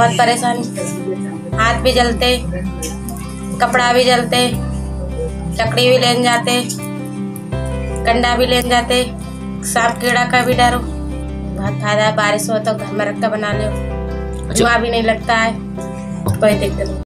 बहुत परेशानी। हाथ भी जलते कपड़ा भी जलते लकड़ी भी लेन जाते कंडा भी लेन जाते। सांप कीड़ा का भी डर। हो बहुत फ़ायदा है बारिश हो तो घर में रख बना लो अच्छा। भी नहीं लगता है कोई दिक्कत नहीं।